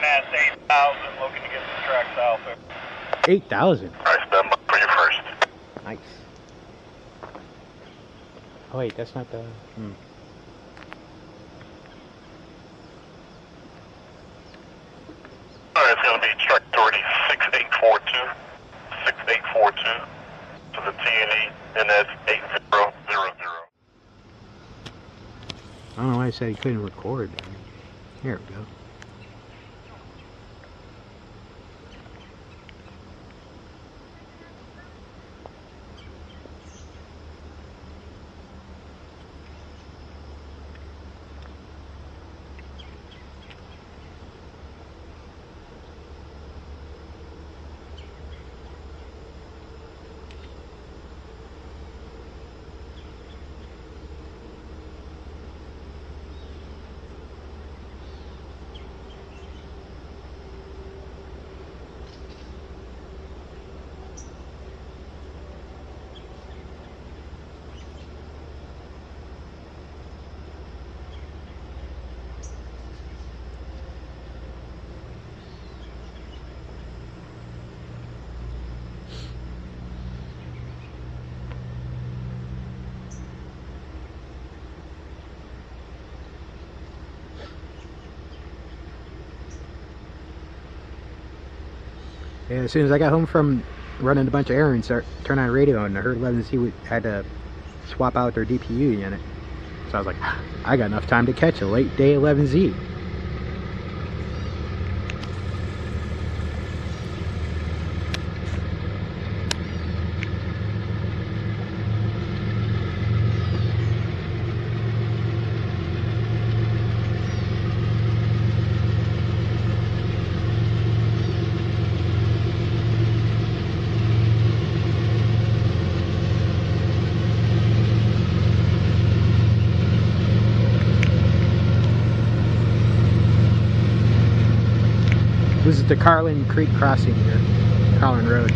That's 8,000, looking to get the track south. 8,000. All right, stand by for your first. Nice. Oh wait, that's not the... Hmm. All right, it's going to be track authority 6842. 6842 to the T&E, and that's 8000. I don't know why I said he couldn't record. Here we go. Yeah, as soon as I got home from running a bunch of errands, I turned on radio and I heard 11Z had to swap out their DPU unit. So I was like, I got enough time to catch a late day 11Z. This is the Carlin Creek crossing here, Carlin Road.